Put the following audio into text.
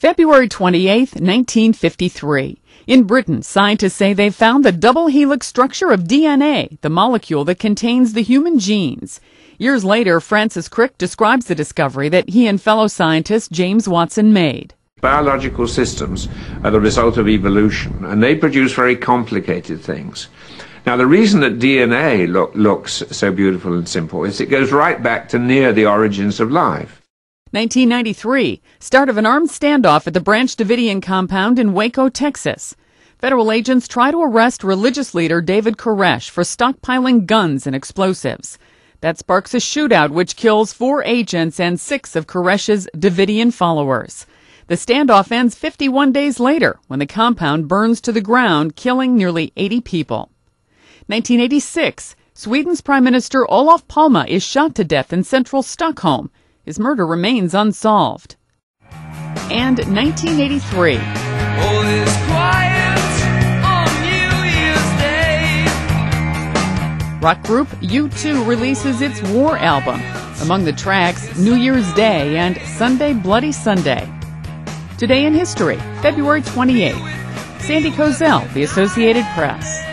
February 28, 1953. In Britain, scientists say they've found the double helix structure of DNA, the molecule that contains the human genes. Years later, Francis Crick describes the discovery that he and fellow scientist James Watson made. Biological systems are the result of evolution, and they produce very complicated things. Now, the reason that DNA look, looks so beautiful and simple is it goes right back to near the origins of life. 1993, start of an armed standoff at the Branch Davidian compound in Waco, Texas. Federal agents try to arrest religious leader David Koresh for stockpiling guns and explosives. That sparks a shootout which kills four agents and six of Koresh's Davidian followers. The standoff ends 51 days later when the compound burns to the ground, killing nearly 80 people. 1986, Sweden's Prime Minister Olof Palme is shot to death in central Stockholm. His murder remains unsolved. And 1983. Rock group U2 releases its War album. Among the tracks, New Year's Day and Sunday Bloody Sunday. Today in History, February 28th. Sandy Kozel, The Associated Press.